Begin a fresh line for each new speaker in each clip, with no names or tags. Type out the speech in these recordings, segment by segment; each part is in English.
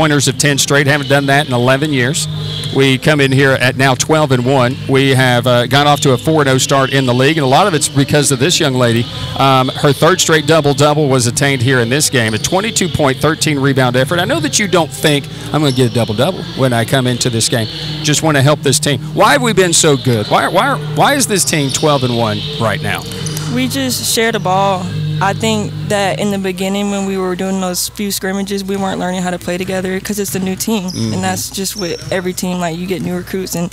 winners of 10 straight. Haven't done that in 11 years. We come in here at now 12 and 1. We have uh, gone off to a 4 0 start in the league, and a lot of it's because of this young lady. Um, her third straight double double was attained here in this game, a 22 point, 13 rebound effort. I know that you don't think I'm going to get a double double when I come into this game. Just want to help this team. Why have we been so good? Why, why, why is this team 12 and 1 right now?
We just share the ball. I think that in the beginning, when we were doing those few scrimmages, we weren't learning how to play together because it's a new team,
Mm-hmm.
and that's just with every team. Like you get new recruits and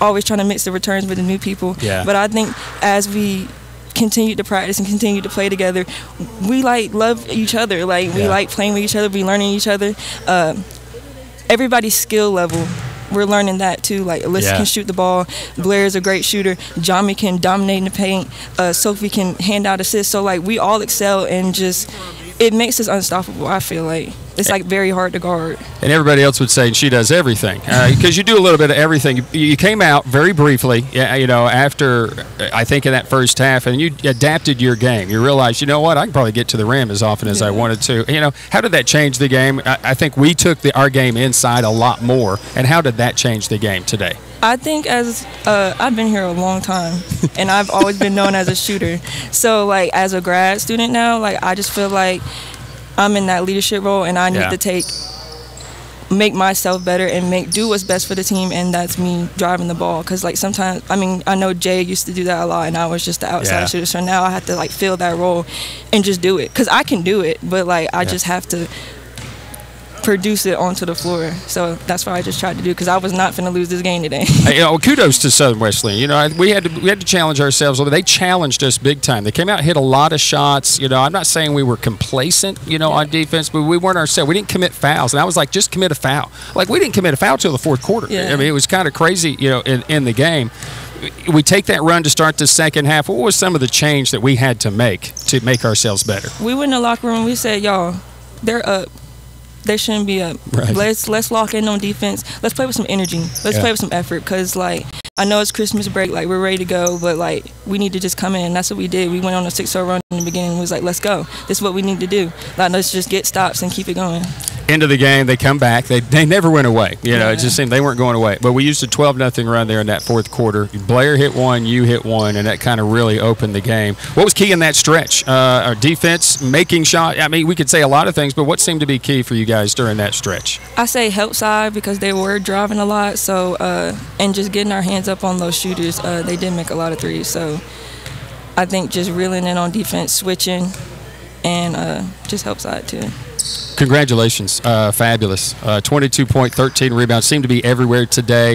always trying to mix the returns with the new people.
Yeah.
But I think as we continued to practice and continue to play together, we like love each other. Like we
Yeah.
like playing with each other. We learning each other. Uh, everybody's skill level. We're learning that too. Like Alyssa
Yeah.
can shoot the ball. Blair is a great shooter. Jami can dominate in the paint. Uh, Sophie can hand out assists. So like we all excel and just it makes us unstoppable. I feel like it's like very hard to guard.
And everybody else would say she does everything because you do a little bit of everything. You, you came out very briefly, you know, after I think in that first half, and you adapted your game. You realized, you know what, I can probably get to the rim as often as I wanted to. You know, how did that change the game? I, I think we took the, our game inside a lot more. And how did that change the game today?
I think as uh, I've been here a long time, and I've always been known as a shooter. So like as a grad student now, like I just feel like I'm in that leadership role, and I need
Yeah.
to take make myself better and make do what's best for the team, and that's me driving the ball. Cause like sometimes, I mean, I know Jay used to do that a lot, and I was just the outside
Yeah.
shooter. So now I have to like fill that role and just do it, cause I can do it, but like I just have to produce it onto the floor. So that's what I just tried to do because I was not going to lose this game today.
Hey, you know, kudos to Southern Wesleyan. You know, I- we had to we had to challenge ourselves. They challenged us big time. They came out, hit a lot of shots. You know, I'm not saying we were complacent, you know, on defense, but we weren't ourselves. We didn't commit fouls, and I was like, just commit a foul. Like we didn't commit a foul till the fourth quarter.
Yeah.
I mean, it was kind of crazy, you know, in, in the game. We take that run to start the second half. What was some of the change that we had to make to make ourselves better?
we went in the locker room. We said, "Y'all, they're up. They shouldn't be up.
Right.
Let's let's lock in on defense. Let's play with some energy. Let's
Yeah.
play with some effort. Cause like I know it's Christmas break, like we're ready to go, but like we need to just come in. That's what we did. We went on a 6-0 run in the beginning. and was like, let's go. This is what we need to do. Like let's just get stops and keep it going.
End of the game, they come back. They, they never went away. You know, it just seemed they weren't going away. But we used a 12 nothing run there in that fourth quarter. Blair hit one, you hit one, and that kind of really opened the game. What was key in that stretch? Uh, our defense, making shot. I mean, we could say a lot of things, but what seemed to be key for you guys during that stretch?
I say help side because they were driving a lot. So uh, and just getting our hands up on those shooters. Uh, they did make a lot of threes. So I think just reeling in on defense, switching, and uh, just help side too.
Congratulations, uh, fabulous. Uh, 22 point, 13 rebounds. Seem to be everywhere today.